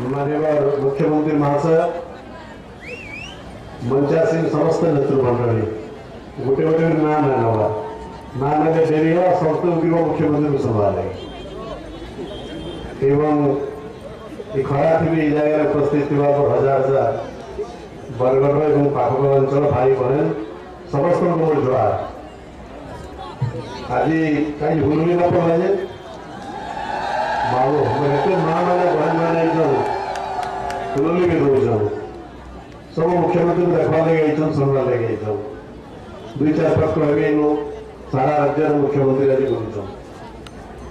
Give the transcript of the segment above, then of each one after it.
मुख्यमंत्री महाशय मंचासीन समस्त नेतृमंडळी गोटे गोटे ना ना नवा ना ना डेरी समस्त मुख्यमंत्री संभाले एवं खड़ा थी ये जगह उपस्थित थी हज़ार हज़ार बरगढ़ और पाखक अंचल भाई बहन समस्त मोर जोहार आज, कहीं भूल भी ना पड़ा। बाबू मैं ना मैंने ଫୁଲଲି ବି ଦଉଛନ୍ ସବୁ ମୁଖ୍ୟମନ୍ତ୍ରୀଙ୍କୁ ଦେଖବା ଲାଗି ଆଇଛନ୍ ଶୁଣବା ଲାଗି ଆଇଛନ୍ ଦୁଇ ଚାରି ପାଖ କହିବେ ଇନୁ ସାରା ରାଜ୍ୟର ମୁଖ୍ୟମନ୍ତ୍ରୀ ଆଜି ବୁଲୁଛନ୍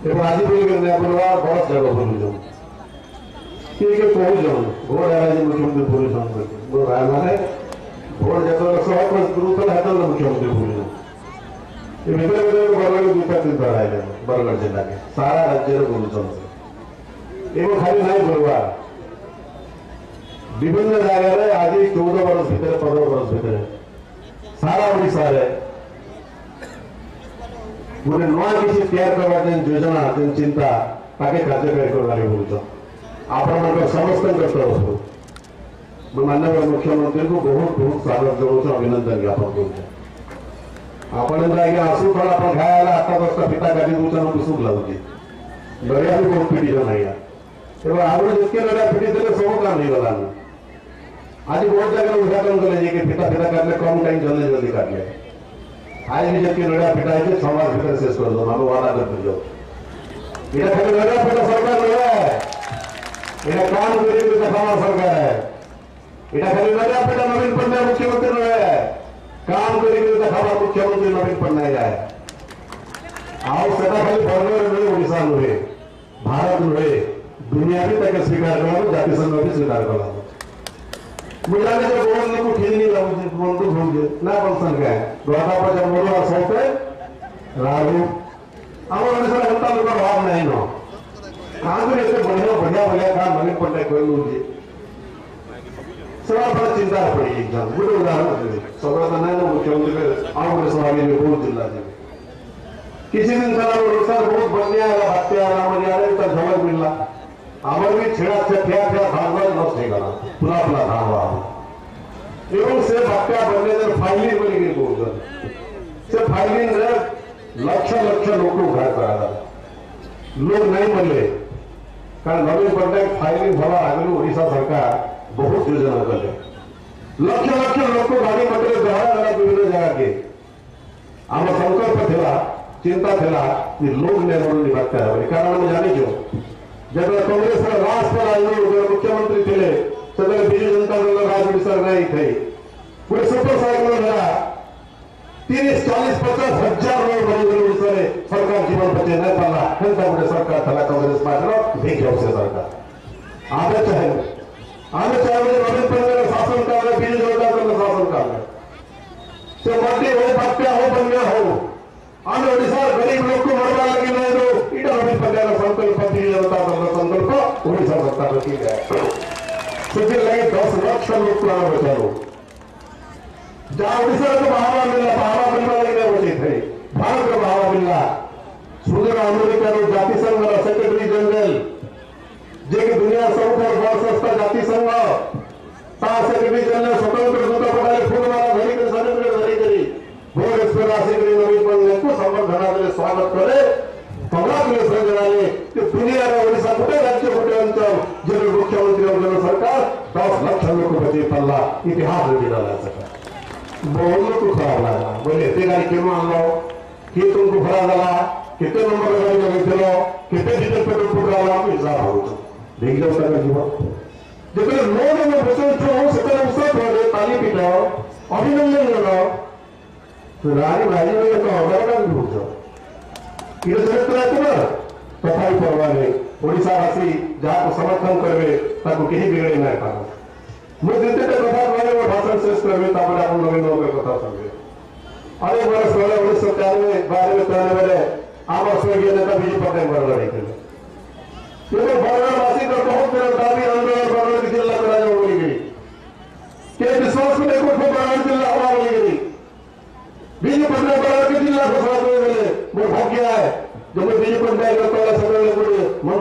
ଏବଂ ଆଜି ବୁଲିକରି ନାଇଁ ବୁଲବା ବରଫ ଜାଗ ବୁଲୁଛନ୍ କିଏ କିଏ କହୁଛନ୍ ଭୋଟ ଆଜି ମୁଖ୍ୟମନ୍ତ୍ରୀ ବୁଲୁଛନ୍ ବୋଲି ମୋ ଭାଇ ମାନେ ଭୋଟ ଯେତେବେଳେ ଶହେ ବର୍ଷ ଦୂରୁଥିଲା ସେତେବେଳେ ମୁଖ୍ୟମନ୍ତ୍ରୀ ବୁଲୁଛନ୍ ଏ ଭିତରେ ଭିତରେ ବରଗଡ଼ ଦୁଇ ଚାରି ଦିନ ଧରା ହେଇଗଲା ବରଗଡ଼ ଜିଲ୍ଲାକେ ସାରା ରାଜ୍ୟରେ ବୁଲୁଛନ୍ ସେ ଏବଂ ଖାଲି ନାଇଁ ବୁଲବା ବିଭିନ୍ନ ଜାଗାରେ ଆଜି ଚଉଦ ବର୍ଷ ଭିତରେ ପନ୍ଦର ବର୍ଷ ଭିତରେ ସାରା ଓଡ଼ିଶାରେ ଗୋଟେ ନୂଆ କିଛି ତିଆରି କରିବା ଯେନ୍ ଯୋଜନା ଯେନ୍ ଚିନ୍ତା ତାକେ କାର୍ଯ୍ୟକାରୀ କରିବାରେ ବୁଲୁଛ ଆପଣମାନଙ୍କ ସମସ୍ତଙ୍କ ତରଫରୁ ମୁଁ ମାନ୍ୟବର ମୁଖ୍ୟମନ୍ତ୍ରୀଙ୍କୁ ବହୁତ ବହୁତ ସ୍ୱାଗତ ଜଣାଉଛି ଅଭିନନ୍ଦନ ଜ୍ଞାପନ କରୁଛେ ଆପଣ ଯେମିତି ଆଜ୍ଞା ଆସୁଥଳ ଆପଣ ଖାଇବା ହେଲା ଆଠଟା ଦଶଟା ପିତା କାଟି ଦଉଛନ୍ ଆମକୁ ସୁଖ ଲାଗୁଛି ନଡ଼ିଆ ବି ବହୁତ ପିଟିଛନ୍ ଆଜ୍ଞା ଏବଂ ଆଗରୁ ଯେତିକି ନଡ଼ିଆ ପିଟିଥିଲେ ସବୁ କାମ ହେଇଗଲାନି आज बहुत जगह उद्घाटन कले जे पिता पिता करले कम टाइम जल्दी जल्दी करले आज भी जबकि नड़ा पिटा है छह मास भीतर शेष कर दो, हम वादा कर दो इधर खाली नड़ा पिटा तो सरकार नहीं है। इधर काम करे तो सफावा सरकार है। इधर खाली नड़ा पिटा तो नवीन पटनायक मुख्यमंत्री नहीं है। काम करे तो सफावा मुख्यमंत्री नवीन पटनायक है आओ, सदा खाली बॉर्डर में ओडिसा में भारत में दुनिया भी तक स्वीकार करो जाति संघ भी स्वीकार करो मुझे जो बोल लोग ठीक नहीं लगुचे बंधु होंगे ना बंसन का गहना पर जब बोलो सोते रागु हम ओडिशा जनता लोग भाव नहीं नो। कहाँ को ऐसे बढ़िया बढ़िया बढ़िया काम नवीन पटनायक कोई लोग जी सवाल बड़ा चिंता पड़ी एकदम गुड उदाहरण दे। सगळं तर नाही ना मुख्यमंत्री आम सभागी में बहुत जिल्हा दे। किसी दिन सारा ओडिशा बहुत बन्या हमारे भी छेड़ा से प्यार प्यार धारवा नष्ट है करा पूरा पूरा धारवा एवं से भक्का बनने दर फाइलिंग बनी गई बोलकर से फाइलिंग दर लक्ष लक्ष लोगों को घर करा लोग नहीं बनले कारण नवीन पटनायक फाइलिंग भरा आगलू ओडिशा सरकार. बहुत योजना कर लक्ष लक्ष लोग गाड़ी मतलब जरा जरा विभिन्न जगह के आम संकल्प थे चिंता थे लोग नहीं बनने बात कर कारण जाने क्यों ଜାଣିଛୁ ଯେତେବେଳେ କଂଗ୍ରେସର ରାଜ પર ଆଇନୁ ମୁଖ୍ୟମନ୍ତ୍ରୀ ଥିଲେ ସେତେବେଳେ ବିଜୁ ଜନତା ଦଳ ରାଜ ଓଡ଼ିଶାରେ ନାହିଁ ଥାଇ ଗୋଟେ ସୁପର ସାଇକେଲ ହେଲା ତିରିଶ ଚାଳିଶ ପଚାଶ ହଜାର ଲୋକ ବନିଗଲେ ଓଡ଼ିଶାରେ ସରକାର ଜୀବନ ବଞ୍ଚେଇ ନାଇଁ ପାରିଲା ସେନ୍ତା ଗୋଟେ ସରକାର ଥିଲା କଂଗ୍ରେସ ପାର୍ଟିର ଦେଖିବ ସେ ସରକାର ଆମେ ଚାହିଁବୁ ଆମେ ଚାହିଁବୁ ଯେ ନବୀନ ପଟ୍ଟନାୟକ ଶାସନ କାଳରେ ବିଜୁ ଜନତା ଦଳର ଶାସନ କାଳରେ ସେ ମଣ୍ଡି ହଉ ବାତ୍ୟା ହଉ ବନ୍ୟା ହଉ ଆମେ ଓଡ଼ିଶାର ଗରିବ ଲୋକକୁ ମରବା ଲାଗି ନାହିଁ ଦଉ ଏଇଟା ନବୀନ ପଟ୍ଟନାୟକ ସଂକଳ୍ପ ବିଜୁ ଜନତା ଦଳର ସଂକଳ୍ପ ଓଡ଼ିଶା ସରକାର ରଖିଲେ ସେଥିଲାଗି ଦଶ ଲକ୍ଷ ଲୋକକୁ ଆମେ ବଚାଉ ଯାହା ଓଡ଼ିଶାରେ ତ ବାହାବା ମିଳିଲା ବାହାବା ମିଳିବା ଲାଗି ନାହିଁ ବଚେଇଥାଏ ଭାରତର ବାହାବା ମିଳିଲା ସୁଦୂର ଆମେରିକାର ଜାତିସଂଘର ସେକ୍ରେଟାରୀ ଜେନେରାଲ ଯିଏକି ଦୁନିଆ ସବୁଠାରୁ ବଡ଼ ସଂସ୍ଥା ଜାତିସଂଘ ତା ସେକ୍ରେଟାରୀ ଜେନେରାଲ ସ୍ୱତନ୍ତ୍ର ଦୂତ ପଠାଇଲେ ଫୁଲମାଳ ଧରିକରି ସାର୍ଟିଫିକେଟ ଧରିକରି ଭୋଟ ଏକ୍ସପ୍ରେସ ଆସିକରି ନବୀନ ପଟ୍ଟନାୟକଙ୍କୁ ସମ୍ବର୍ଦ୍ଧନା ଦେଲେ ସ୍ୱାଗତ କଲେ କଂଗ୍ରାଚୁଲେସନ ଜଣାଇଲେ ଯେ ଦୁନିଆର ಯೋಜನೆ सरकार, दस लक्ष लोगों बचे पल्ला। इतिहास में बिना ला सका बहुत को खराब लगा बोले इतने गाड़ी क्यों मान लो कि तुमको खराब लगा कितने नंबर गाड़ी लगे चलो कितने डीजल पे तुमको खराब लगा हिसाब हो तो। देख लो सर जीवन जितने लोग में बचे, जो हो सकता है उसका थोड़ा देर ताली पिटाओ अभिनंदन लगाओ। तो रानी भाई ने तो हमारा काम भी हो जाओ। इधर से तो रहते ना सफ़ाई करवा रहे ଓଡ଼ିଶାବାସୀ ଯାହାକୁ ସମର୍ଥନ କରିବେ ତାକୁ କେହି ବିଗଡ଼େଇ ନାଇପାର ମୁଁ ଯେତେଟା କଥା କହିଲେ ମୋ ଭାଷଣ ଶେଷ କରିବି ତାପରେ ଆପଣ ନବୀନ ବାବୁଙ୍କ କଥା ଶୁଣିବେ। ଅନେକ ବର୍ଷ ତଳେ ଉଣେଇଶହ ଏକାନବେ ବାନବେ ତେରାନବେରେ ଆମ ସ୍ୱର୍ଗୀୟ ନେତା ବିଜୁ ପଟ୍ଟନାୟକ ବରଗଡ଼ ହେଇଥିଲେ କିନ୍ତୁ ବରଗଡ଼ବାସୀଙ୍କ ବହୁତ ଦାବି ଆନ୍ଦୋଳନ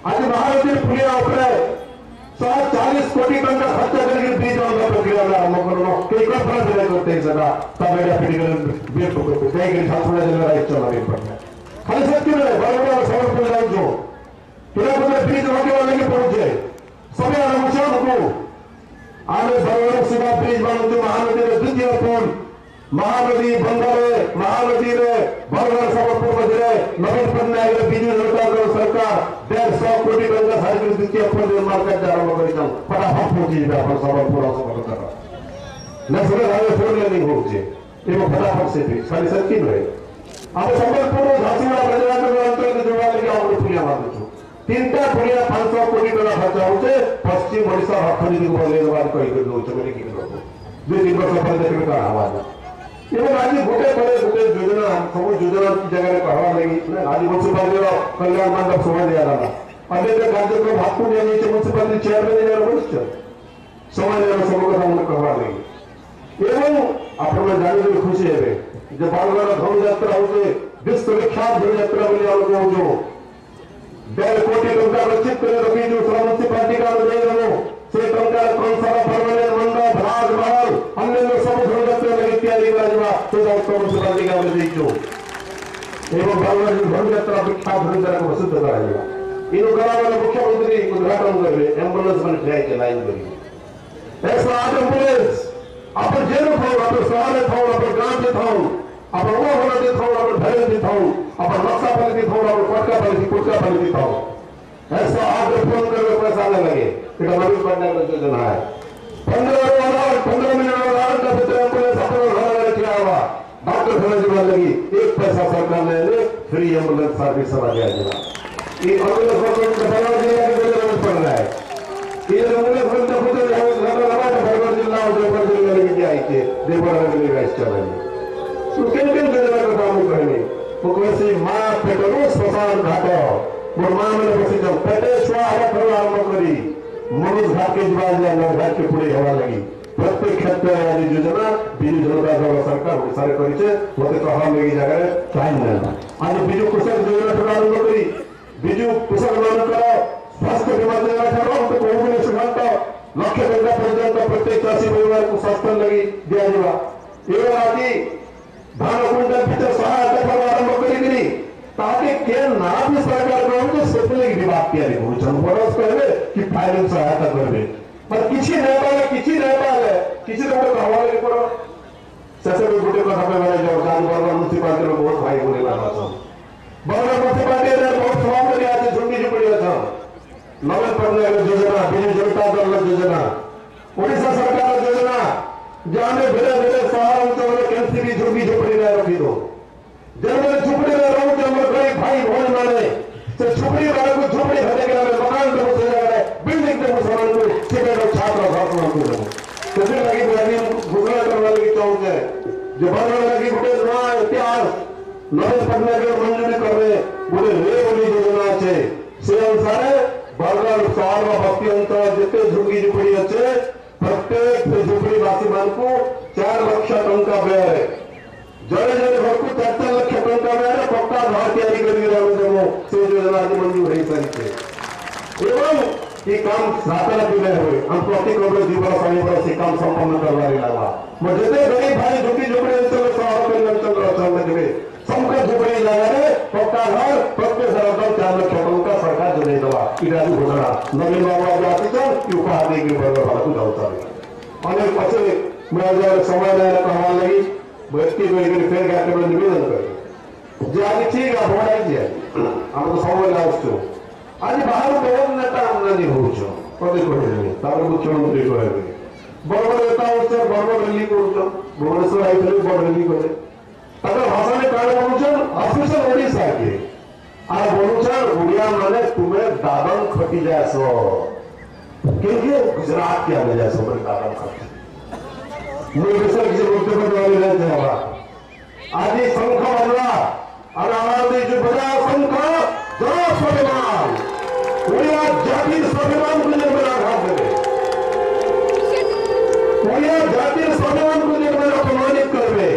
આજે મહારાજની પુણ્ય ઉપરે સો ચાલીસ કોટી ટંકા ખર્ચ કરીને બ્રિજ આવતા ಪ್ರಕ್ರಿಯೆ ಮೊಮ್ಮಕ್ಕಳು ಕೈಕೊಪ್ಪನ ಬೆಲೆ ಗೊತ್ತೈತೆ ಸರ ತಾವೇಡ ಪಿಡಿಗಳನ್ನು ಬೀಳ್ಕೊಬೇಕು ಕೈಗೆ ಸಂಪ್ರದಾಯದಲ್ಲ ಇತ್ತು ನಮಗೆ ಪಟ್ಟೆ ಕಲಿಸುತ್ತಿಲ್ಲ ಬರಬರ ಸಮರ್ಪಣೆಗಳಾಯಿತು ಕೆಲವೊಂದು ಬೀಜ ಹೊಗೆ ಒಳಗೆ ಬರುತ್ತೆ ಸಮಯ ನಮಗೆ ಆಮೇಲೆ ಬರವರು ಸಿಗ ಬ್ರಿಜ್ ಮಾಡೋದು ಮಹಾನದಿಯ ದ್ವಿತೀಯ ಫೋನ್ ಮಹಾನದಿ ಬಂದರೆ ಮಹಾನದಿ ಇದೆ ಬರಗಾಲ ಸಮರ್ಪಣೆ ನಗರ ಪಂಚಾಯತ್ ಬಿಜೆಪಿ ಸರ್ಕಾರಗಳು ಸರ್ಕಾರ डेढ़ सौ कोटी रुपए हर दिन के ऊपर निर्माण का आरंभ कर दो फटाफट हो जी व्यापार सब पूरा सब कर नसरे वाले फोन नहीं हो जे ये फटाफट से भी सारी सर की है अब संबल पूरा झांसी वाला बजरा के अंतर के जुड़ा लेके और पुलिया मार दो তিনটা পুরিয়া পাঁচশো কোটি টাকা খরচা হচ্ছে পশ্চিম ওড়িশা অর্থনীতি বলে দেওয়ার কয়েক দিন হচ্ছে বলে কি করব দুই তিন বছর পরে দেখবে কার আওয়াজ ହବାର ଏବଂ ଆଜି ଗୋଟେ ପରେ ଗୋଟେ ଯୋଜନା ସବୁ ଯୋଜନା ଜାଗାରେ କହିବା ଲାଗି ଆଜି ମ୍ୟୁନିସିପାଲିଟିର କଲ୍ୟାଣ ମଣ୍ଡପ ସମୟ ଦିଆଗଲା ଅନେକ କାର୍ଯ୍ୟକ୍ରମ ହାତକୁ ନିଆଯାଇଛି ମ୍ୟୁନିସିପାଲିଟି ଚେୟାରମ୍ୟାନ ଜାଗାରେ ବସିଛ ସମୟ ଦେବାର ସବୁ କଥା ମନେ କହିବା ଲାଗି ଏବଂ ଆପଣମାନେ ଜାଣିଲେ ଖୁସି ହେବେ ଯେ ବାରଗଡ଼ ଧନୁଯାତ୍ରା ହଉଛି ବିଶ୍ୱବିଖ୍ୟାତ ଧନୁଯାତ୍ରା ବୋଲି ଆମେ କହୁଛୁ ଦେଢ଼ କୋଟି ଟଙ୍କା ନିଶ୍ଚିତ କରି ରଖିଛୁ ମ୍ୟୁନିସିପାଲିଟିକୁ ଆମେ ଦେଇଦେବୁ ସେ ଟଙ୍କାର କଂସର ପରମାନେଣ୍ଟ ମଣ୍ଡପ ಶ್ರದ್ಧೆಗಾಗಬೇಕು ನೀವು ಭಾಗವಹಿಸಿ ಬಂದ ಹತ್ರ ಬಿಟ್ಟು ಭ್ರಮಚಾರಕ್ಕೆ ಪ್ರಸಿದ್ಧರಾಗಿಲ್ಲ ಇದು ಕರಾವಳಿ ಮುಖ್ಯಮಂತ್ರಿ ಉದ್ಘಾಟನೆ ಆಂಬುಲೆನ್ಸ್ ಮನೆ ನ್ಯಾಯಕ್ಕೆ ನಾಯಿಗಳಿಗೆ ऐसा आज एंबुलेंस आप जेल थाऊ आप सहारे थाऊ आप गाँव के थाऊ आप वो होना के थाऊ आप भैरव के थाऊ आप नक्शा पर के थाऊ आप कोटका पर के कोटका पर के थाऊ ऐसा आज फ़ोन करके पैसा लगे कि डबल बनने का जो जना है पंद्रह पंद्रह मिनट का डॉक्टर घर जीवन लगी, एक पैसा सरकार ने ले, फ्री एंबुलेंस सर्विस सेवा दिया जाएगा ये एंबुलेंस को बना जिला के ज़रूरत पड़ रहा है। ये एंबुलेंस को जब खुद घर लगा तो बरगढ़ जिला और देवघर ज़िले में भी आई थे। देवघर में भी वैसे चल रही तो किन किन योजना का काम कहने वो कैसे माँ पेटरो श्मशान घाट? मोर माँ मैंने बसी जब पेटे छुआ हवा करो आरंभ करी मनुष घाट के दिया नर घाट के पूरे हवा लगी। প্রত্যেক ক্ষেত্রে আমাদের যোজনা বিজু জনতা দল সরকার ଓଡ଼ିଶାରେ କରିଛେ ମୋତେ କହିବାର ଲାଗି ଜାଗାରେ ଟାଇମ୍ ନାହିଁ ଆମେ ବିଜୁ କୃଷକ ଯୋଜନାଠାରୁ ଆରମ୍ଭ କରି ବିଜୁ କୃଷକମାନଙ୍କର ସ୍ୱାସ୍ଥ୍ୟ ବୀମା ଯୋଜନାଠାରୁ ଆମକୁ କହୁଥିଲେ ସିଦ୍ଧାନ୍ତ ଲକ୍ଷ ଟଙ୍କା ପର୍ଯ୍ୟନ୍ତ ପ୍ରତ୍ୟେକ ଚାଷୀ ପରିବାରକୁ ସ୍ୱାସ୍ଥ୍ୟ ଲାଗି ଦିଆଯିବ ଏବଂ ଆଜି ଧାନ କୁଇଣ୍ଟାଲ ଭିତରେ ସହାୟତା ଠାରୁ ଆରମ୍ଭ କରିକିରି ତାହାକେ କେ ନା ବି ସରକାର କରନ୍ତୁ ସେଥିଲାଗି ବିବାଦ ତିଆରି କରୁଛନ୍ ବରସ କହିବେ କି ଫାଇନାନ୍ସ ସହାୟତା କରିବେ ମାନେ କିଛି ନେବା କିଛି ନେବା ପାଇଲେ କିଛି ନାଇଁ ପାଇଲେ କିଛି ତ ଗୋଟେ କହବା ଲାଗି ପଡ ଶେଷରେ ଗୋଟେ କଥା କହିବାରେ ଯାଉ ଯାନ ବରଗଡ଼ ମ୍ୟୁନିସିପାଲିଟିର ବହୁତ ଭାଇ ଭଉଣୀ ମାନେ ଅଛନ୍ ବରଗଡ଼ ମ୍ୟୁନିସିପାଲିଟିରେ ବହୁତ ସଭାପତି ଅଛି ଝୁଣ୍ଡି ଝୁପଡ଼ି ଅଛନ୍ ନବୀନ ପଟ୍ଟନାୟକ ଯୋଜନା ବିଜୁ ଜନତା ଦଳର ଯୋଜନା ଓଡ଼ିଶା ସରକାରର ଯୋଜନା ଯେ ଆମେ ଧୀରେ ଧୀରେ ସହର ଅଞ୍ଚଳରେ କେମିତି ବି ଝୁଣ୍ଡି ଝୁପଡ଼ିରେ ରଖିଦଉ ଯେଉଁମାନେ ଝୁପଡ଼ିରେ ରହୁଛି યોજનાઓ તે યોજના આજે મંજૂર નહીં થઈ છે એવું એ કામ સાતના પીલે હોય અને પ્રતિ કોંગ્રેસ દિવસ અને વર્ષે કામ સંપન્ન કરવા લાગવા म्हणजे ते गरीब भाई झुकी झुकड़े अंतर्गत आरोपी अंतर्गत समझे सबका झुकड़े लगाने पक्का घर पक्के सरकार चार लाख रुपये का सरकार जो नहीं दवा इरादू घोषणा नवीन बाबा जाति तो उपहार देंगे बड़ा बड़ा कुछ होता है। અને પછી મેં જયારે સમય કહેવા લઈ બસ્તી મેળવીને ફેર ગાંઠે નિવેદન કર્યું যে আমি ঠিক ଆପଣେଇଛି ଆମର ସମୟ ଲାଗୁଛୁ ଆଜି ବାହାରୁ ବଡ଼ ନେତା ଆମଦାନୀ ହଉଛ କଦି କହିଲେଣି ତାପରେ ମୁଖ୍ୟମନ୍ତ୍ରୀ କହିଲେ ବଡ଼ ବଡ଼ ନେତା ହଉଛ ବଡ଼ ବଡ଼ ରିଲି କରୁଛ ଭୁବନେଶ୍ୱର ଆଇଥିଲେ ବଡ଼ ରିଲି କଲେ ତାପରେ ଭାଷାରେ କାଣ ବନୁଛନ୍ ଅଫିସର ଓଡ଼ିଶା କେ ଆଉ ବନୁଛନ୍ ଓଡ଼ିଆ ମାନେ ତୁମେ ଦାଦନ ଖଟି ଯାଏସ କେମିତି ଗୁଜରାଟ କେ ଆମେ ଯାଏସ ମାନେ ଦାଦନ ଖଟି ମୁଁ ବିଷୟରେ କିଛି ବକ୍ତବ୍ୟ ଦେବାକୁ ଯାଇ ହେବା ଆଜି ଶଙ୍ଖ ବାଜବା बजा जरा स्वाभिमान उड्या जातीर स्वाभिमान को निर्माण घात देवे उड्या जातीर स्वाभिमान को निर्माण अपमानित करवे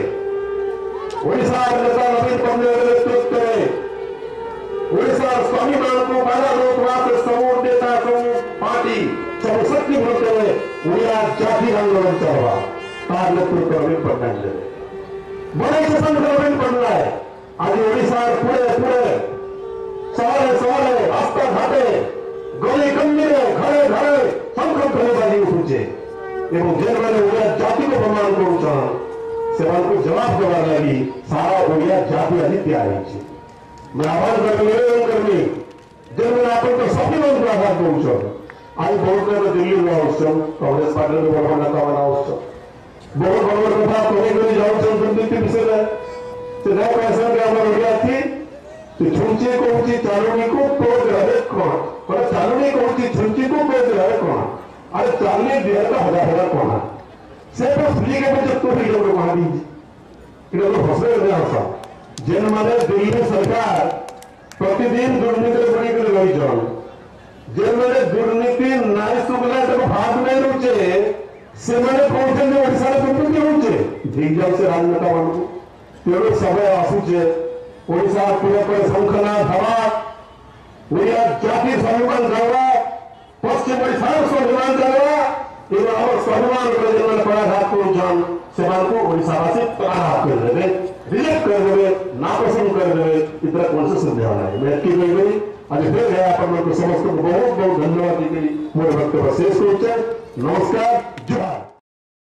ओडिशा नेता नवीन पन्ने नेतृत्व करे ओडिशा स्वाभिमान को बाला लोकवाद समूह नेता समूह पार्टी चौसठी बोलते हुए उड्या जातीर आंदोलन चलवा तार नेतृत्व नवीन पडणार बरेचसे संघ नवीन पडलाय आणि આજે ઓડિશા પુણે પુણે સવારે સવારે આસ્તા ઘાટે ગલી ગંભીરે ઘરે ઘરે સંકલ્પ લેવા જેવું છે એવું જે મને ઓડિયા જાતિનું પ્રમાણ કરું છું સેવાનું જવાબ દેવા લાગી સારા ઓડિયા જાતિ અનિત્ય આવી છે મેં આભાર કરવી એમ કરવી જેમને આપણને સપ્લિમેન્ટ આભાર કરું છું આજે બહુતને દિલ્હીનો આવશો કોંગ્રેસ પાર્ટીનો બરોબર નકાવાનો આવશો બરોબર બરોબર કથા કોને કોઈ જાઉં છું દિલ્હી વિશે ચુનાવ પ્રસંગે અમે ઉભ્યાથી ઝુંચી કોણથી તાલુનીકુ કોદ હરકોણ અને તાલુની કોણથી ઝુંચીકુ કોદ હરકોણ અને તાલની બેરક હજાર હજાર કોણ સેપ ફ્રી કે બચત તો ફ્રી લોકો મહાદી એટલે તો ફસે રહ્યા હતા જેન મારે દિલ્હી સરકાર પ્રતિદિન દુર્નીતિ બની કરી લઈ જવાનું જેન મારે દુર્નીતિ નાય સુગલા તક ભાગ મે રૂચે સેમાને કોણ છે ઓડિશાને પ્રતિ રૂચે ઢીંગ જાવ સે રાજનેતા વાળું ତେଣୁ ସମୟ ଆସୁଛେ ଓଡିଶା ପୁରା ପରେ ଶୃଙ୍ଖଳା ଧବା ଓଡ଼ିଆ ଜାତି ସ୍ୱାଭିମାନ ଦେବା ପଶ୍ଚିମ ଓଡ଼ିଶାର ସ୍ୱାଭିମାନ ଦେବା ଏବଂ ଆମର ସ୍ୱାଭିମାନ ଉପରେ ଯେଉଁମାନେ ପରାଘାତ କରୁଛନ୍ ସେମାନଙ୍କୁ ଓଡ଼ିଶାବାସୀ ପରାଘାତ କରିଦେବେ ରିଜେକ୍ଟ କରିଦେବେ ନାପସନ୍ଦ କରିଦେବେ ଏଥିରେ କୌଣସି ସନ୍ଦେହ ନାହିଁ ମୁଁ ଏତିକି କହିବି ଆଜି ଫେର ଏହା ଆପଣମାନଙ୍କୁ ସମସ୍ତଙ୍କୁ ବହୁତ ବହୁତ ଧନ୍ୟବାଦ ଦେଇକରି ମୋର ବକ୍ତବ୍ୟ ଶେଷ କରୁଛେ ନମସ୍କାର ଜୁହାର